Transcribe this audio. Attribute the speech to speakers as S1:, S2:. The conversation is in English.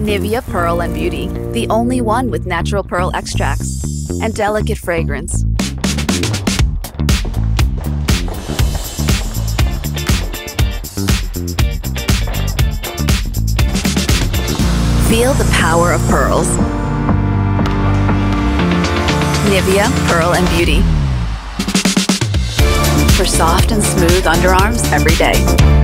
S1: Nivea Pearl and Beauty, the only one with natural pearl extracts and delicate fragrance. Feel the power of pearls. Nivea Pearl and Beauty. For soft and smooth underarms every day.